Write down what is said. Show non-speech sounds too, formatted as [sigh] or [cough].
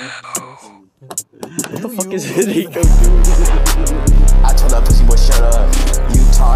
What the fuck is Rico doing? [laughs] I told that pussy boy shut up. You talk.